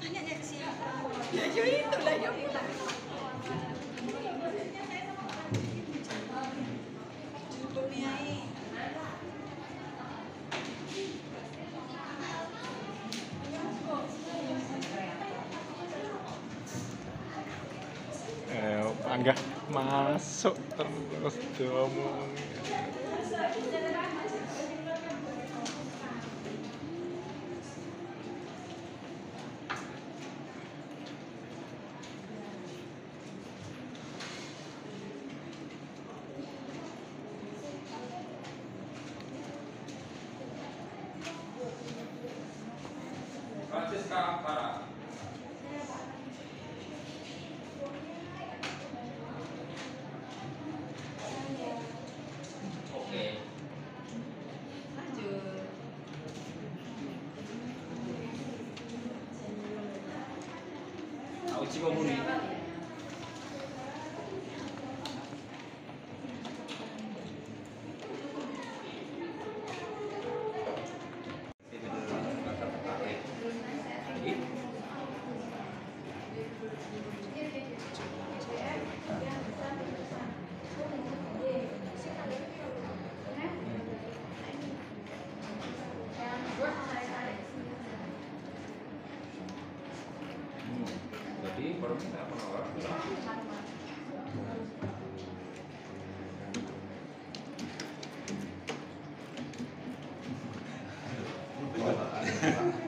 Tanya ke siapa? Ya, ya itulah yang bilang. Cukup Nyai. Eh, Angga masuk terus diomong. OK，就。啊，我基本不练。baru kita menolak Thank you.